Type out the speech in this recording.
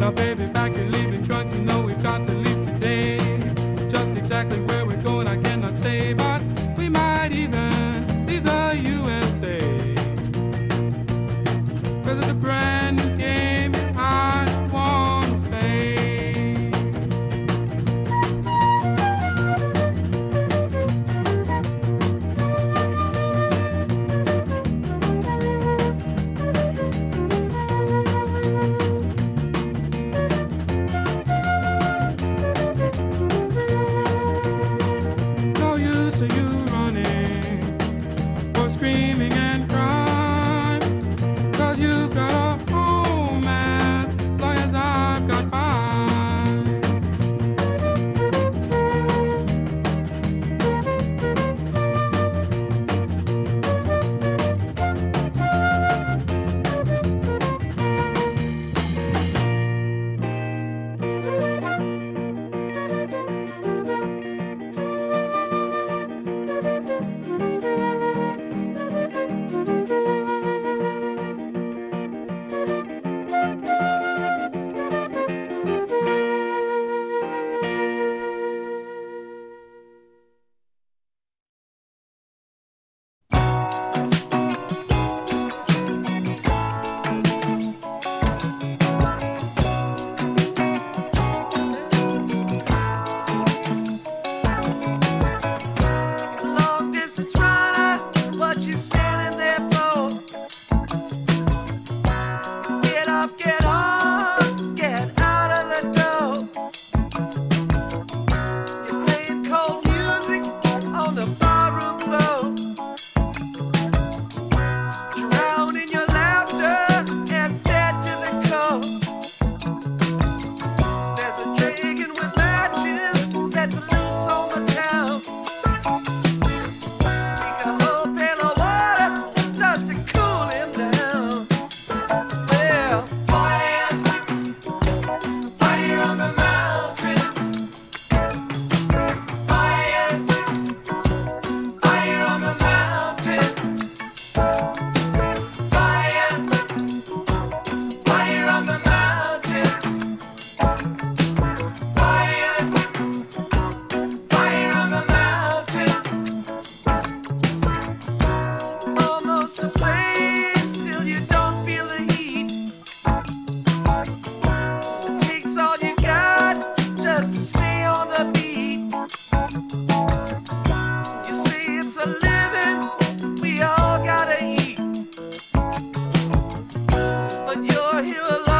Now, baby, back and leaving drunk, you know we've got to but you're here alone.